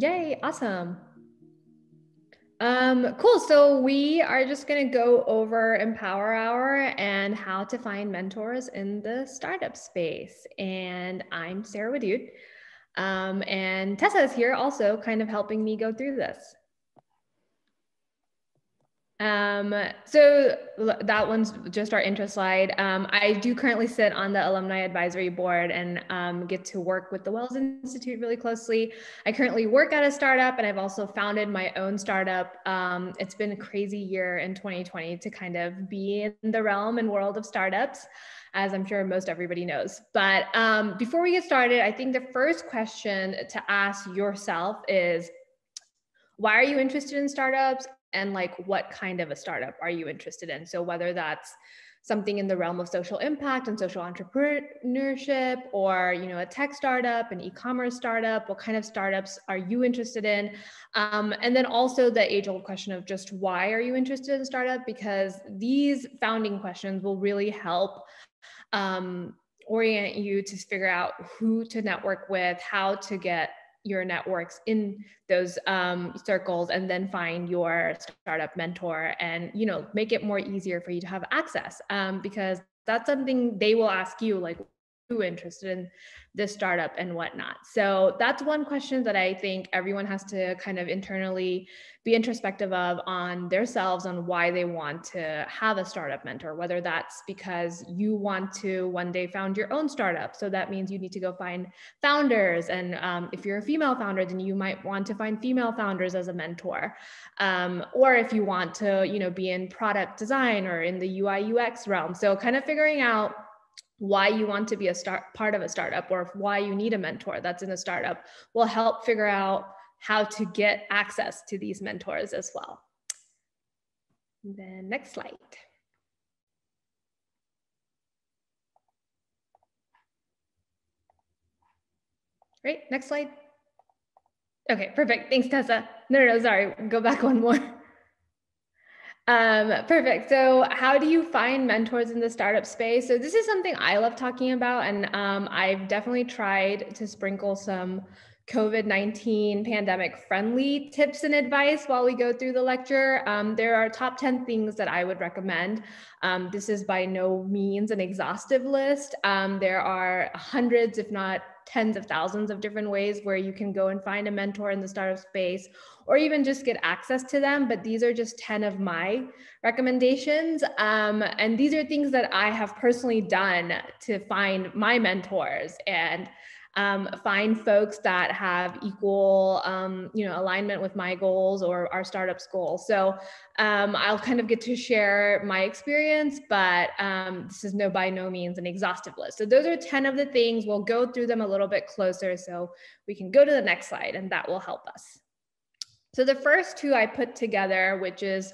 Yay, awesome. Um, cool. So we are just going to go over Empower Hour and how to find mentors in the startup space. And I'm Sara Wadud. Um, and Tessa is here also kind of helping me go through this. Um, so that one's just our intro slide. Um, I do currently sit on the alumni advisory board and um, get to work with the Wells Institute really closely. I currently work at a startup and I've also founded my own startup. Um, it's been a crazy year in 2020 to kind of be in the realm and world of startups, as I'm sure most everybody knows. But um, before we get started, I think the first question to ask yourself is, why are you interested in startups and like what kind of a startup are you interested in? So whether that's something in the realm of social impact and social entrepreneurship or you know a tech startup an e-commerce startup what kind of startups are you interested in? Um, and then also the age old question of just why are you interested in startup? Because these founding questions will really help um, orient you to figure out who to network with how to get your networks in those um, circles and then find your startup mentor and you know make it more easier for you to have access um, because that's something they will ask you like interested in this startup and whatnot. So that's one question that I think everyone has to kind of internally be introspective of on themselves on why they want to have a startup mentor, whether that's because you want to one day found your own startup. So that means you need to go find founders. And um, if you're a female founder, then you might want to find female founders as a mentor. Um, or if you want to, you know, be in product design or in the UI UX realm. So kind of figuring out why you want to be a start part of a startup or why you need a mentor that's in a startup will help figure out how to get access to these mentors as well. then next slide. Great, next slide. Okay, perfect. Thanks, Tessa. No, no, no, sorry. Go back one more. Um, perfect. So, how do you find mentors in the startup space? So, this is something I love talking about, and um, I've definitely tried to sprinkle some COVID 19 pandemic friendly tips and advice while we go through the lecture. Um, there are top 10 things that I would recommend. Um, this is by no means an exhaustive list. Um, there are hundreds, if not tens of thousands of different ways where you can go and find a mentor in the startup space or even just get access to them. But these are just 10 of my recommendations. Um, and these are things that I have personally done to find my mentors and um, find folks that have equal, um, you know, alignment with my goals or our startup's goals. So um, I'll kind of get to share my experience, but um, this is no by no means an exhaustive list. So those are 10 of the things. We'll go through them a little bit closer so we can go to the next slide and that will help us. So the first two I put together, which is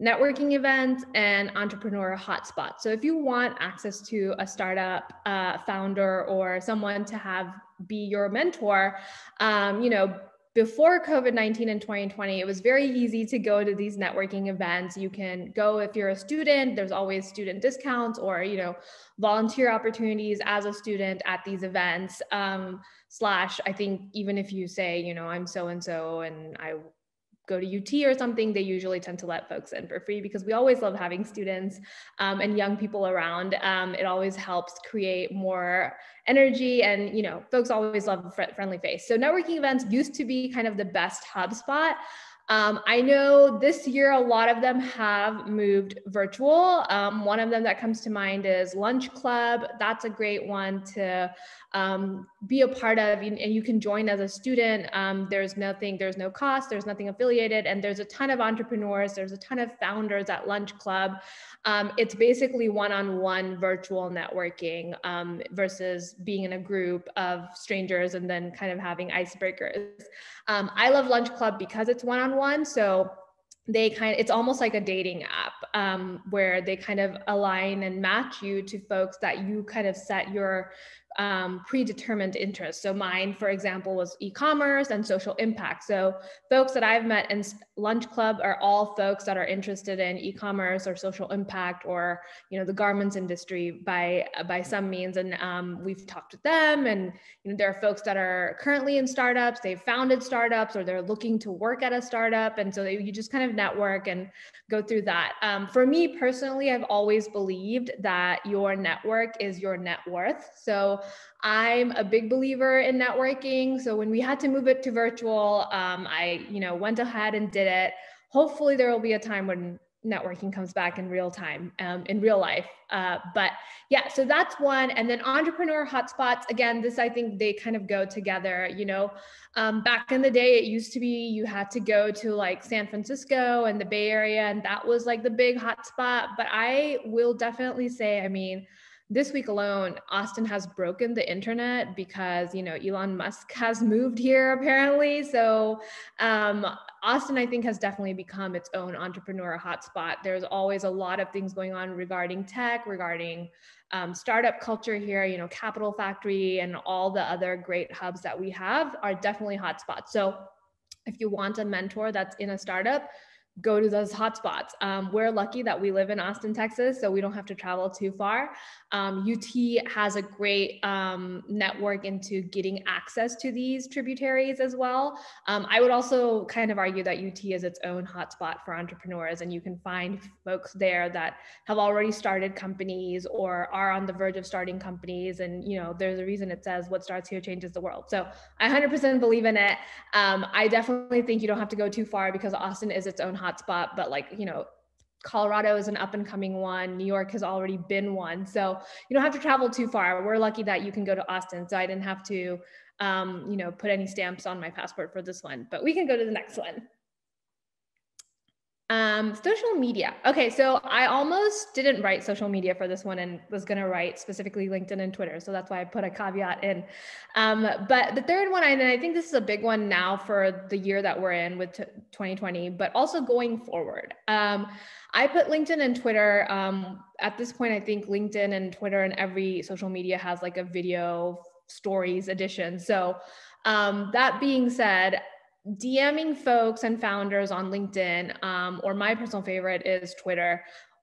networking events and entrepreneur hotspots. So if you want access to a startup uh, founder or someone to have be your mentor, um, you know, before COVID 19 and 2020, it was very easy to go to these networking events. You can go if you're a student, there's always student discounts or, you know, volunteer opportunities as a student at these events. Um, slash, I think even if you say, you know, I'm so and so and I go to UT or something, they usually tend to let folks in for free because we always love having students um, and young people around. Um, it always helps create more energy and, you know, folks always love a friendly face. So networking events used to be kind of the best HubSpot. Um, I know this year a lot of them have moved virtual. Um, one of them that comes to mind is Lunch Club. That's a great one to um, be a part of, and you can join as a student. Um, there's nothing, there's no cost, there's nothing affiliated, and there's a ton of entrepreneurs, there's a ton of founders at Lunch Club. Um, it's basically one-on-one virtual networking um, versus being in a group of strangers and then kind of having icebreakers. Um, I love Lunch Club because it's one-on-one. So they kind of it's almost like a dating app um, where they kind of align and match you to folks that you kind of set your um, predetermined interests. So mine, for example, was e-commerce and social impact. So folks that I've met in Lunch Club are all folks that are interested in e-commerce or social impact or you know the garments industry by by some means. And um, we've talked with them, and you know there are folks that are currently in startups, they've founded startups, or they're looking to work at a startup, and so they, you just kind of network and go through that. Um, for me personally, I've always believed that your network is your net worth. So I'm a big believer in networking. So when we had to move it to virtual, um, I, you know, went ahead and did it. Hopefully there will be a time when networking comes back in real time, um, in real life. Uh, but yeah, so that's one. And then entrepreneur hotspots, again, this, I think they kind of go together, you know, um, back in the day, it used to be you had to go to like San Francisco and the Bay Area, and that was like the big hotspot. But I will definitely say, I mean, this week alone, Austin has broken the internet because you know Elon Musk has moved here apparently. So um, Austin, I think, has definitely become its own entrepreneur hotspot. There's always a lot of things going on regarding tech, regarding um, startup culture here. You know, Capital Factory and all the other great hubs that we have are definitely hotspots. So if you want a mentor that's in a startup, go to those hotspots. Um, we're lucky that we live in Austin, Texas, so we don't have to travel too far. Um, UT has a great um, network into getting access to these tributaries as well. Um, I would also kind of argue that UT is its own hotspot for entrepreneurs, and you can find folks there that have already started companies or are on the verge of starting companies. And you know, there's a reason it says "What starts here changes the world." So I 100% believe in it. Um, I definitely think you don't have to go too far because Austin is its own hotspot, but like, you know, Colorado is an up and coming one. New York has already been one. So you don't have to travel too far. We're lucky that you can go to Austin. So I didn't have to, um, you know, put any stamps on my passport for this one, but we can go to the next one. Um, social media. Okay, so I almost didn't write social media for this one and was going to write specifically LinkedIn and Twitter. So that's why I put a caveat in. Um, but the third one, and I think this is a big one now for the year that we're in with 2020, but also going forward. Um, I put LinkedIn and Twitter. Um, at this point, I think LinkedIn and Twitter and every social media has like a video stories edition. So um, that being said, DMing folks and founders on LinkedIn, um, or my personal favorite is Twitter.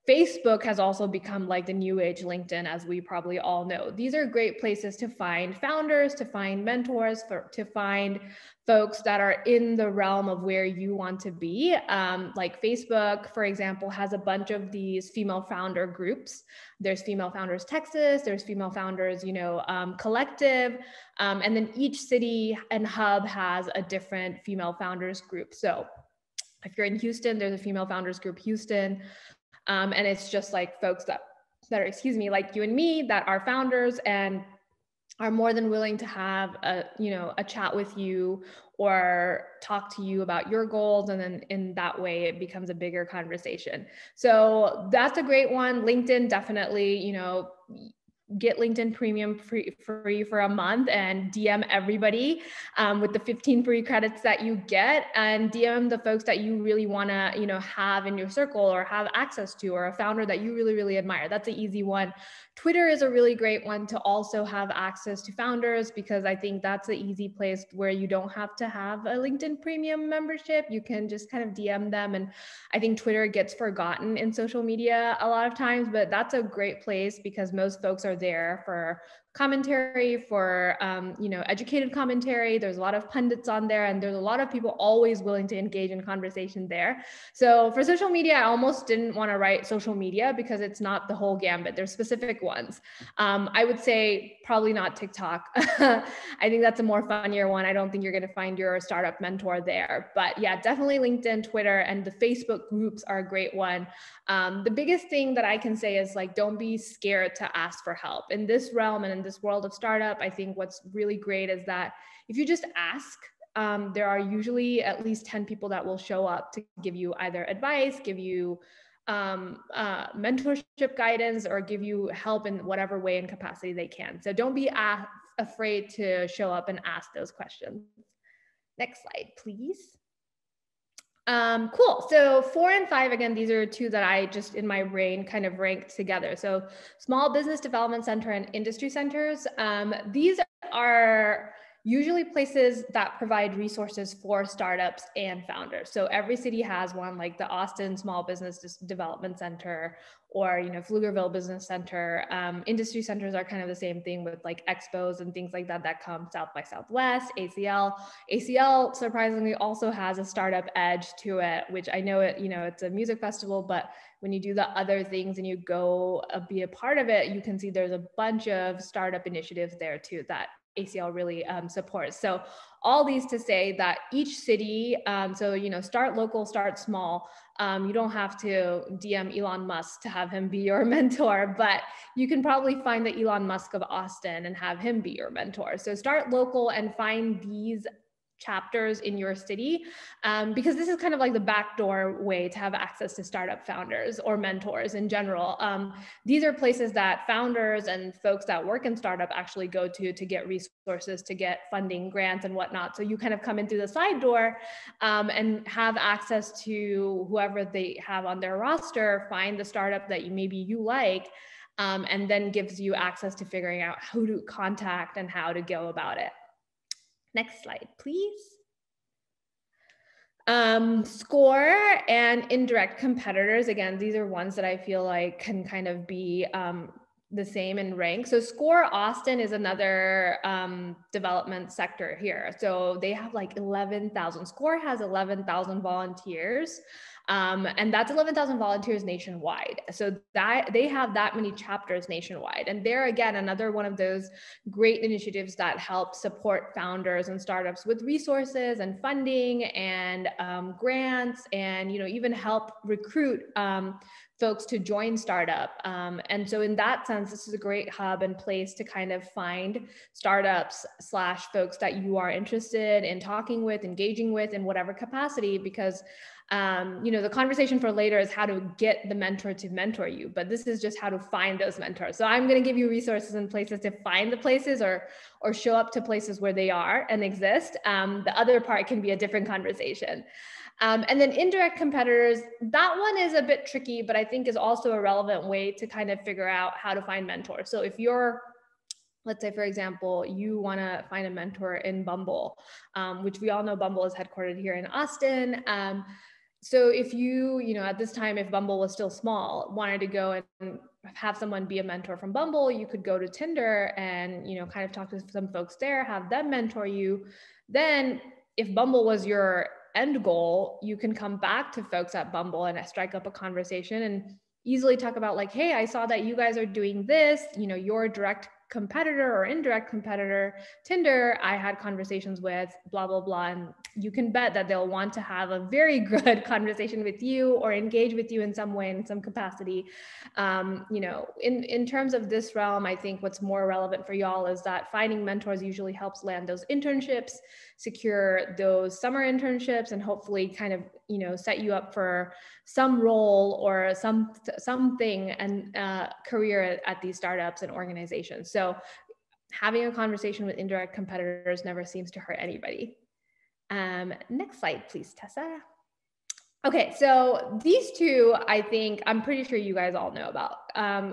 Facebook has also become like the new age LinkedIn, as we probably all know. These are great places to find founders, to find mentors, for, to find folks that are in the realm of where you want to be. Um, like Facebook, for example, has a bunch of these female founder groups. There's Female Founders Texas, there's Female Founders, you know, um, Collective, um, and then each city and hub has a different female founders group. So if you're in Houston, there's a Female Founders Group Houston, um, and it's just like folks that that are, excuse me, like you and me that are founders and are more than willing to have a you know a chat with you or talk to you about your goals. And then in that way it becomes a bigger conversation. So that's a great one. Linkedin definitely you know get LinkedIn Premium free, free for a month and DM everybody um, with the 15 free credits that you get and DM the folks that you really want to, you know, have in your circle or have access to or a founder that you really, really admire. That's an easy one. Twitter is a really great one to also have access to founders because I think that's an easy place where you don't have to have a LinkedIn Premium membership. You can just kind of DM them. And I think Twitter gets forgotten in social media a lot of times, but that's a great place because most folks are there for commentary for um, you know educated commentary. There's a lot of pundits on there and there's a lot of people always willing to engage in conversation there. So for social media i almost didn't want to write social media because it's not the whole gambit. There's specific ones. Um, i would say probably not tiktok. I think that's a more funnier one. I don't think you're going to find your startup mentor there. But yeah definitely linkedin twitter and the facebook groups are a great one. Um, the biggest thing that i can say is like don't be scared to ask for help. In this realm and this world of startup, I think what's really great is that if you just ask, um, there are usually at least 10 people that will show up to give you either advice, give you um, uh, mentorship guidance, or give you help in whatever way and capacity they can. So don't be a- afraid to show up and ask those questions. Next slide, please. Um, cool. So four and five, again, these are two that I just in my brain kind of ranked together. So small business development center and industry centers. Um, these are usually places that provide resources for startups and founders. So every city has one like the Austin Small Business Development Center or you know Pflugerville Business Center. Um, industry centers are kind of the same thing with like expos and things like that that come South by Southwest, ACL. ACL surprisingly also has a startup edge to it, which I know it you know it's a music festival, but when you do the other things and you go uh, be a part of it, you can see there's a bunch of startup initiatives there too that ACL really um, supports. So all these to say that each city, um, so you know, start local, start small. Um, you don't have to DM Elon Musk to have him be your mentor, but you can probably find the Elon Musk of Austin and have him be your mentor. So start local and find these chapters in your city um, because this is kind of like the backdoor way to have access to startup founders or mentors in general. Um, these are places that founders and folks that work in startup actually go to to get resources to get funding grants and whatnot. So you kind of come in through the side door um, and have access to whoever they have on their roster find the startup that you maybe you like um, and then gives you access to figuring out who to contact and how to go about it Next slide, please. Um, score and indirect competitors. Again, these are ones that I feel like can kind of be um, the same in rank. So Score Austin is another um, development sector here. So they have like 11,000. Score has 11,000 volunteers. Um, and that's 11,000 volunteers nationwide. So that they have that many chapters nationwide. And they're again another one of those great initiatives that help support founders and startups with resources and funding and um, grants and you know even help recruit um, folks to join startup. Um, and so in that sense, this is a great hub and place to kind of find startups slash folks that you are interested in talking with, engaging with in whatever capacity, because um, you know, the conversation for later is how to get the mentor to mentor you, but this is just how to find those mentors. So I'm going to give you resources and places to find the places or, or show up to places where they are and exist. Um, the other part can be a different conversation. Um, and then indirect competitors, that one is a bit tricky, but I think is also a relevant way to kind of figure out how to find mentors. So if you're let's say for example you want to find a mentor in bumble um, which we all know bumble is headquartered here in austin um, so if you you know at this time if bumble was still small wanted to go and have someone be a mentor from bumble you could go to tinder and you know kind of talk to some folks there have them mentor you. Then if bumble was your end goal you can come back to folks at bumble and strike up a conversation and easily talk about like hey i saw that you guys are doing this you know your direct competitor or indirect competitor, Tinder, I had conversations with, blah, blah, blah. And you can bet that they'll want to have a very good conversation with you or engage with you in some way, in some capacity. Um, you know, in, in terms of this realm, I think what's more relevant for y'all is that finding mentors usually helps land those internships, secure those summer internships, and hopefully kind of, you know, set you up for some role or some something and uh, career at, at these startups and organizations. So having a conversation with indirect competitors never seems to hurt anybody. Um, next slide, please, Tessa. Okay, so these two, I think, I'm pretty sure you guys all know about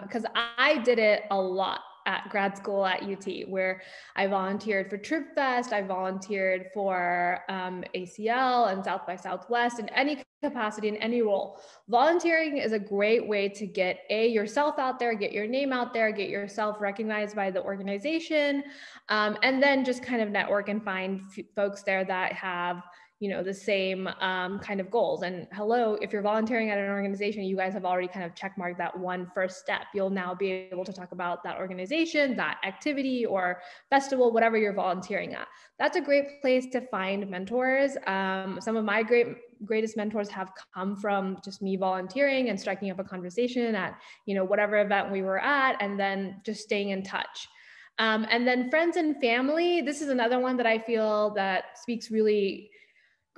because um, I did it a lot at grad school at UT, where I volunteered for TribFest, I volunteered for um, ACL and South by Southwest in any capacity, in any role. Volunteering is a great way to get a yourself out there, get your name out there, get yourself recognized by the organization, um, and then just kind of network and find f- folks there that have you know the same um, kind of goals. And hello if you're volunteering at an organization you guys have already kind of checkmarked that one first step. You'll now be able to talk about that organization that activity or festival whatever you're volunteering at. That's a great place to find mentors. Um, some of my great greatest mentors have come from just me volunteering and striking up a conversation at you know whatever event we were at and then just staying in touch. Um, and then friends and family this is another one that i feel that speaks really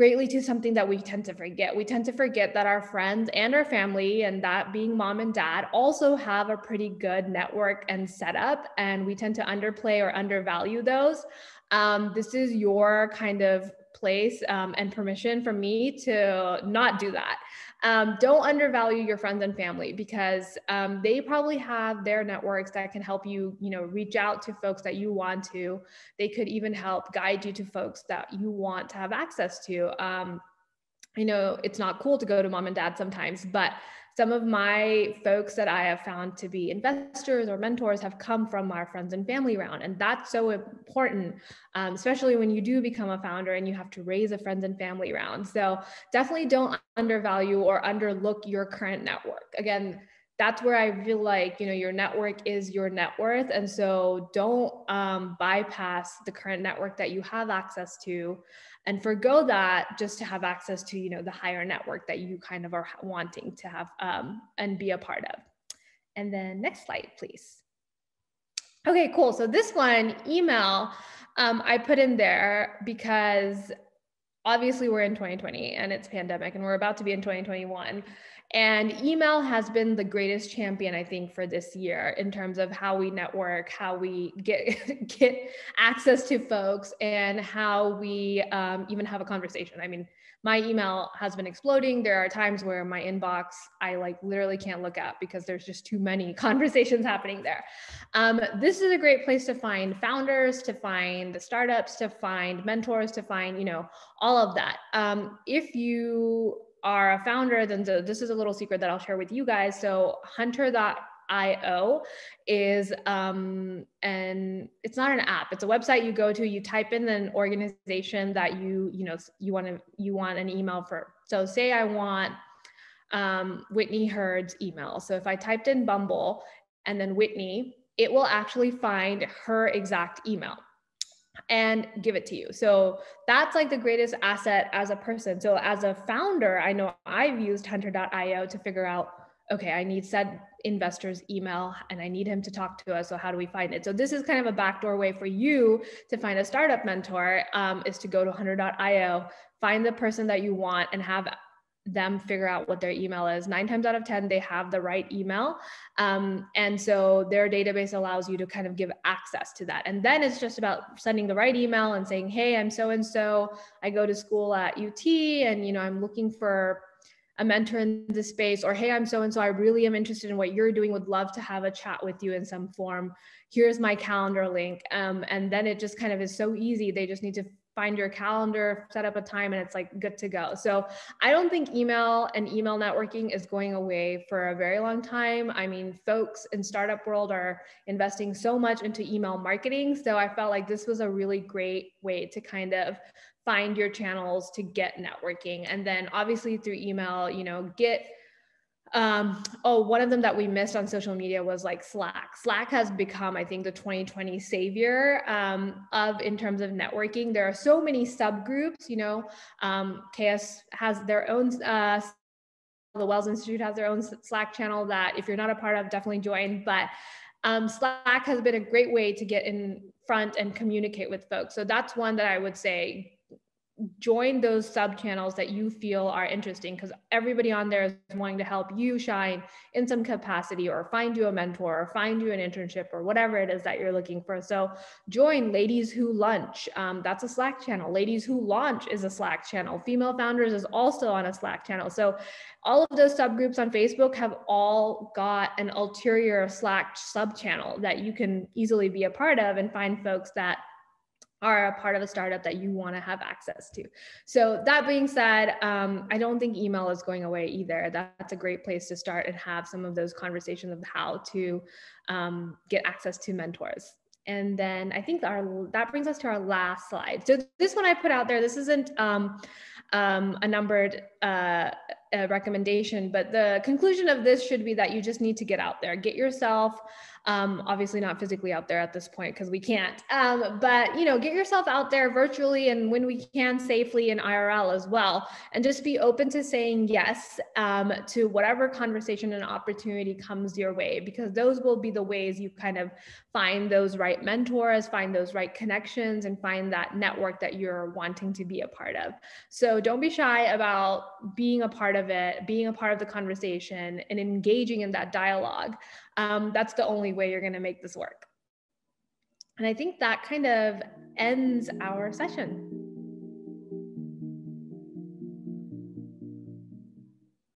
greatly to something that we tend to forget. We tend to forget that our friends and our family, and that being mom and dad, also have a pretty good network and setup, and we tend to underplay or undervalue those. Um, this is your kind of place um, and permission for me to not do that. Um, don't undervalue your friends and family because um, they probably have their networks that can help you, you know, reach out to folks that you want to. They could even help guide you to folks that you want to have access to. Um, know it's not cool to go to mom and dad sometimes, but some of my folks that I have found to be investors or mentors have come from our friends and family round. And that's so important, um, especially when you do become a founder and you have to raise a friends and family round. So definitely don't undervalue or underlook your current network. Again, that's where I feel like you know your network is your net worth, and so don't um, bypass the current network that you have access to, and forego that just to have access to you know the higher network that you kind of are wanting to have um, and be a part of. And then next slide, please. Okay, cool. So this one, email, um, I put in there because obviously we're in 2020 and it's pandemic and we're about to be in 2021 and email has been the greatest champion, I think, for this year in terms of how we network, how we get get access to folks, and how we um, even have a conversation. I mean, my email has been exploding. There are times where my inbox I like literally can't look at because there's just too many conversations happening there. Um, this is a great place to find founders, to find the startups, to find mentors, to find you know all of that. Um, if you are a founder, then this is a little secret that I'll share with you guys. So hunter.io is um and it's not an app. It's a website you go to you type in an organization that you you know you want to you want an email for. So say i want um, whitney Herd's email. So if i typed in bumble and then whitney it will actually find her exact email and give it to you. So that's like the greatest asset as a person. So as a founder, I know I've used hunter.io to figure out okay, I need said investor's email and I need him to talk to us. So how do we find it? So this is kind of a backdoor way for you to find a startup mentor um, is to go to hunter.io, find the person that you want and have them figure out what their email is. Nine times out of 10, they have the right email. Um, and so their database allows you to kind of give access to that. And then it's just about sending the right email and saying, hey, I'm so and so. I go to school at UT and, you know, I'm looking for a mentor in the space or hey i'm so and so i really am interested in what you're doing would love to have a chat with you in some form here's my calendar link um, and then it just kind of is so easy they just need to find your calendar, set up a time, and it's like good to go. So I don't think email and email networking is going away for a very long time. I mean, folks in startup world are investing so much into email marketing. So I felt like this was a really great way to kind of find your channels to get networking. And then obviously through email, you know, get um, oh, one of them that we missed on social media was like Slack. Slack has become, I think, the 2020 savior um, of in terms of networking. There are so many subgroups. You know, um, KS has their own. Uh, the Wells Institute has their own Slack channel that if you're not a part of, definitely join. But um, Slack has been a great way to get in front and communicate with folks. So that's one that I would say join those sub channels that you feel are interesting because everybody on there is wanting to help you shine in some capacity or find you a mentor or find you an internship or whatever it is that you're looking for. So join ladies who lunch. Um, that's a slack channel. Ladies who launch is a slack channel. Female founders is also on a slack channel. So all of those subgroups on facebook have all got an ulterior slack sub channel that you can easily be a part of and find folks that are a part of a startup that you want to have access to. So that being said, um, I don't think email is going away either. That's a great place to start and have some of those conversations of how to um, get access to mentors. And then I think our that brings us to our last slide. So this one I put out there. This isn't um, um a numbered uh, a recommendation, but the conclusion of this should be that you just need to get out there, get yourself um, obviously not physically out there at this point because we can't. Um, but you know, get yourself out there virtually and when we can safely in IRL as well, and just be open to saying yes um, to whatever conversation and opportunity comes your way, because those will be the ways you kind of find those right mentors, find those right connections, and find that network that you're wanting to be a part of. So don't be shy about being a part of it, being a part of the conversation, and engaging in that dialogue um, that's the only way you're going to make this work. And I think that kind of ends our session.